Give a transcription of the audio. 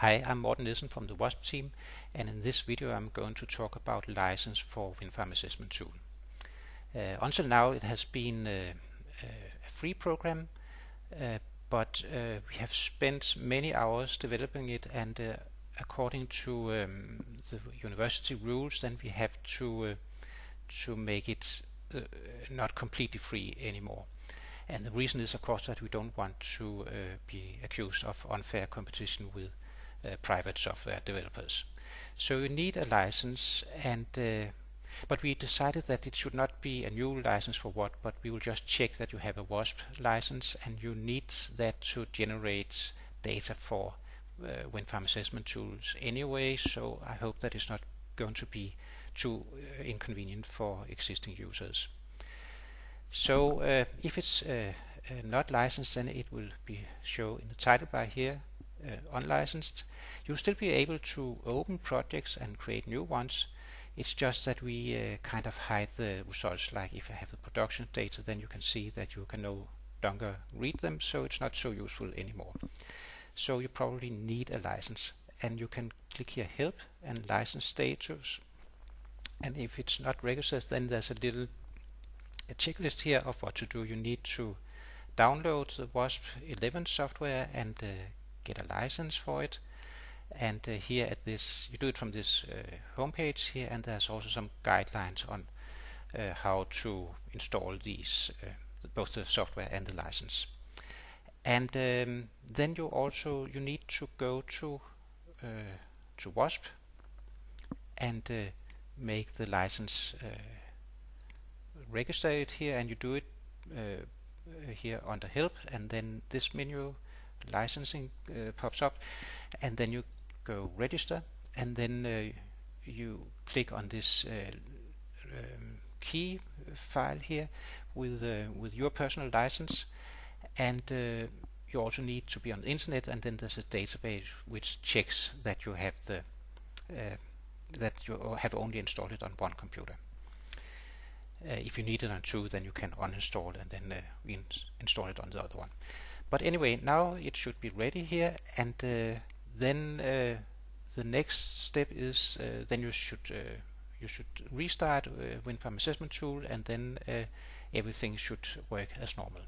Hi, I'm Morten Nielsen from the WAsP team and in this video I'm going to talk about license for Windfarm Assessment Tool. Uh, until now it has been uh, a free program uh, but uh, we have spent many hours developing it and uh, according to um, the university rules then we have to uh, to make it not completely free anymore. And the reason is of course that we don't want to be accused of unfair competition with uh, private software developers. So you need a license and uh, but we decided that it should not be a new license for WAT, but we will just check that you have a WAsP license and you need that to generate data for uh, Windfarm assessment tools anyway, so I hope that it's not going to be too uh, inconvenient for existing users. So uh, if it's uh, uh, not licensed then it will be shown in the title bar here uh, unlicensed. You'll still be able to open projects and create new ones. It's just that we uh, kind of hide the results. Like if you have the production data, then you can see that you can no longer read them, so it's not so useful anymore. So you probably need a license, and you can click here Help and License Status. And if it's not registered, then there's a little a checklist here of what to do. You need to download the WAsP 11 software and uh, get a license for it. And uh, here at this you do it from this uh, homepage here and there's also some guidelines on uh, how to install these uh, both the software and the license. And um, then you also you need to go to uh, to WAsP and uh, make the license register it here and you do it here under help and then this menu licensing uh, pops up and then you go register and then uh, you click on this uh, um, key file here with uh, with your personal license and uh, you also need to be on the internet and then there's a database which checks that you have the that you have only installed it on one computer. Uh, if you need it on two, then you can uninstall and then uh, install it on the other one. But anyway, now it should be ready here, and uh, then uh, the next step is uh, then you should you should restart Windfarm Assessment Tool, and then everything should work as normal.